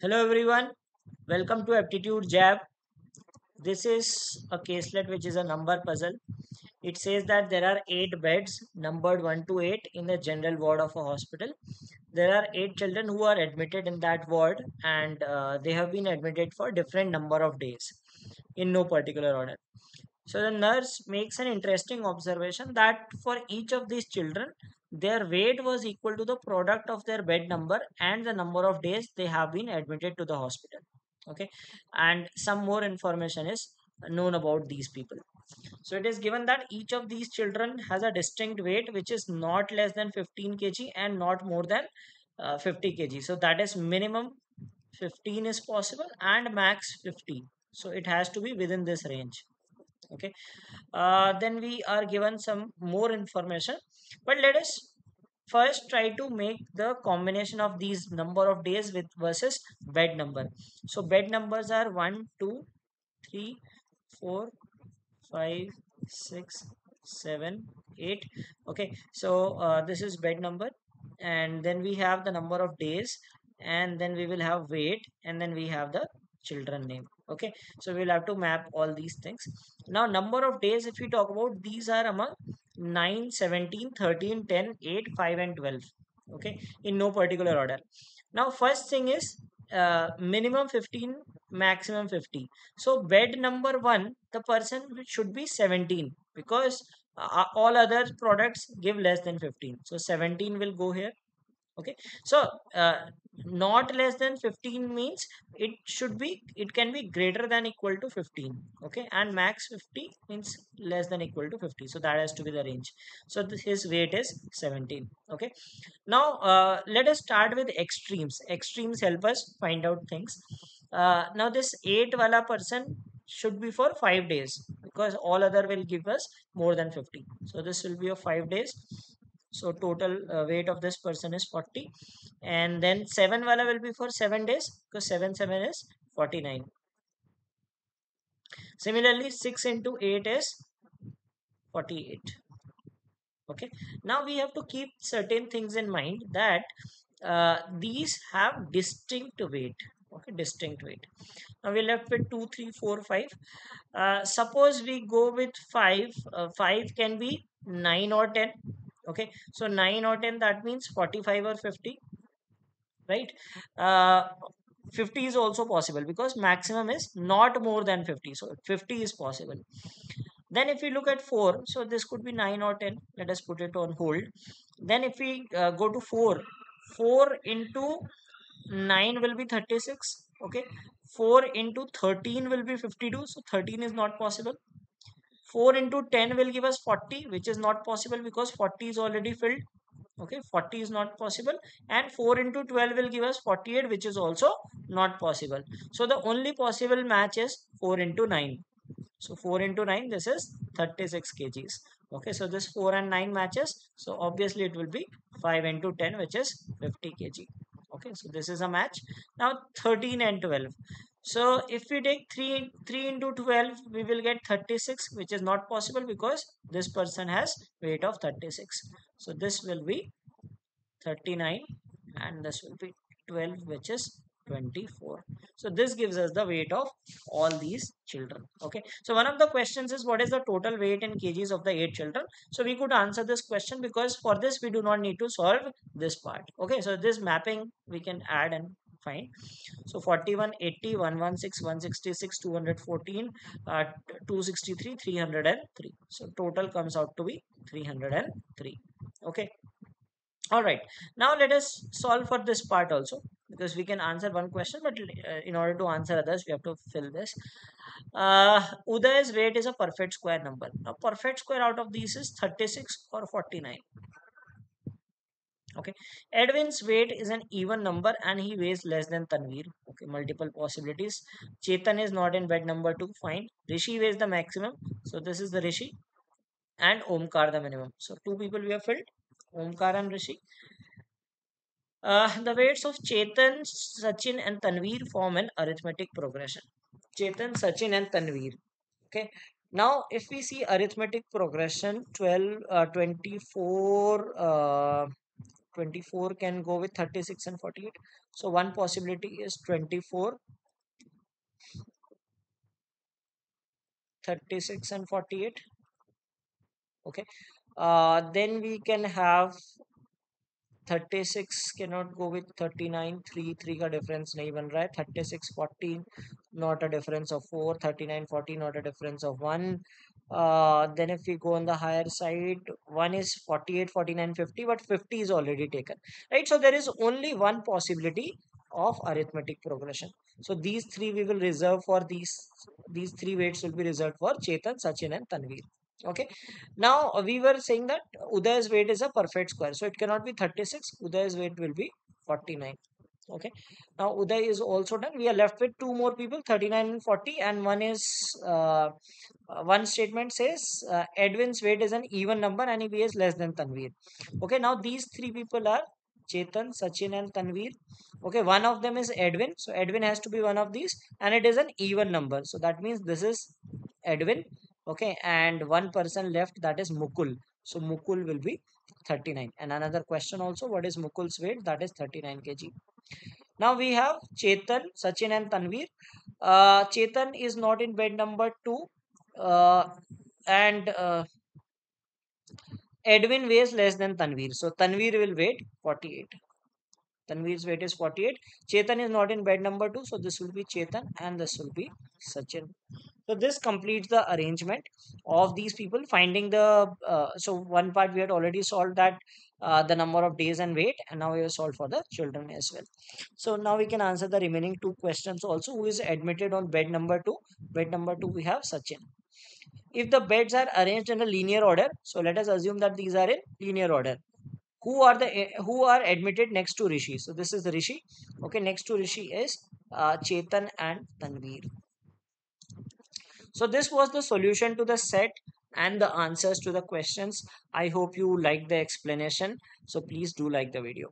Hello everyone, welcome to Aptitude Jab. This is a caselet which is a number puzzle. It says that there are 8 beds numbered 1 to 8 in the general ward of a hospital. There are 8 children who are admitted in that ward and uh, they have been admitted for different number of days in no particular order. So the nurse makes an interesting observation that for each of these children their weight was equal to the product of their bed number and the number of days they have been admitted to the hospital. Okay? And some more information is known about these people. So it is given that each of these children has a distinct weight which is not less than 15 kg and not more than uh, 50 kg. So that is minimum 15 is possible and max 50 so it has to be within this range okay? Uh, then we are given some more information. But let us first try to make the combination of these number of days with versus bed number. So bed numbers are 1 2 3 4 5 6 7 8 okay? So uh, this is bed number. And then we have the number of days. And then we will have weight. And then we have the children name okay? So we'll have to map all these things. Now number of days if we talk about these are among 9 17 13 10 8 5 and 12 okay? In no particular order. Now first thing is uh, minimum 15 maximum 50 so bed number 1 the person should be 17 because uh, all other products give less than 15 so 17 will go here okay? So uh, not less than 15 means it should be it can be greater than equal to 15 okay? And max 50 means less than equal to 50 so that has to be the range. So this, his weight is 17 okay? Now uh, let us start with extremes. Extremes help us find out things. Uh, now this 8 wala person should be for 5 days because all other will give us more than 50 so this will be of 5 days so total uh, weight of this person is 40 and then 7 wala will be for 7 days. Because 7 7 is 49 similarly 6 into 8 is 48 okay. Now we have to keep certain things in mind that uh, these have distinct weight. Okay distinct weight. Now we're left with 2 3 4 5 uh, suppose we go with 5 uh, 5 can be 9 or 10 okay? So 9 or 10 that means 45 or 50 right? Uh, 50 is also possible because maximum is not more than 50 so 50 is possible. Then if we look at 4 so this could be 9 or 10 let us put it on hold. Then if we uh, go to 4 4 into 9 will be 36 okay? 4 into 13 will be 52 so 13 is not possible 4 into 10 will give us 40 which is not possible because 40 is already filled. Okay 40 is not possible. And 4 into 12 will give us 48 which is also not possible. So the only possible match is 4 into 9 so 4 into 9 this is 36 kgs. Okay so this 4 and 9 matches. So obviously it will be 5 into 10 which is 50 kg. Okay so this is a match. Now 13 and 12 so if we take 3 3 into 12 we will get 36 which is not possible because this person has weight of 36 so this will be 39 and this will be 12 which is 24 so this gives us the weight of all these children. Okay. So one of the questions is what is the total weight in kgs of the eight children? So we could answer this question because for this we do not need to solve this part. Okay. So this mapping we can add and find so 41 80 116 166 214 uh, 263 303 so total comes out to be 303 okay? All right. Now let us solve for this part also because we can answer one question but uh, in order to answer others we have to fill this. Uh, Uday's weight is a perfect square number. Now perfect square out of these is 36 or 49 okay? Edwin's weight is an even number and he weighs less than tanveer okay? Multiple possibilities. Chetan is not in bed number 2 fine. Rishi weighs the maximum. So this is the rishi and omkar the minimum. So two people we have filled omkar and rishi. Uh, the weights of Chetan, Sachin, and Tanveer form an arithmetic progression. Chetan, Sachin, and Tanveer. Okay. Now, if we see arithmetic progression 12, uh, 24, uh, 24 can go with 36 and 48 so one possibility is 24 36 and 48 okay uh, then we can have 36 cannot go with 39 3 3 का difference नहीं बन रहा है 36 40 not a difference of 4 39 40 not a difference of 1 uh, then if we go on the higher side one is 48 49 50 but 50 is already taken right? So there is only one possibility of arithmetic progression. So these three we will reserve for these these three weights will be reserved for chetan sachin and tanveer okay? Now we were saying that uday's weight is a perfect square so it cannot be 36 uday's weight will be 49 okay. Now uday is also done. We are left with two more people 39 and 40 and one is uh, one statement says uh, edwin's weight is an even number and he weighs less than tanveer okay now these three people are chetan sachin and tanveer okay one of them is edwin. So edwin has to be one of these and it is an even number. So that means this is edwin okay and one person left that is mukul. So mukul will be 39 and another question also what is mukul's weight? That is 39 kg. Now we have chetan sachin and tanveer uh, chetan is not in bed number 2 uh, and uh, edwin weighs less than tanveer so tanveer will weight 48 tanveer's weight is 48 chetan is not in bed number 2 so this will be chetan and this will be sachin so this completes the arrangement of these people finding the uh, so one part we had already solved that uh, the number of days and weight and now we have solved for the children as well. So now we can answer the remaining two questions also. Who is admitted on bed number 2 bed number 2 we have sachin. If the beds are arranged in a linear order so let us assume that these are in linear order. Who are the who are admitted next to rishi? So this is the rishi. Okay next to rishi is uh, chetan and tanveer so this was the solution to the set and the answers to the questions. I hope you like the explanation. So please do like the video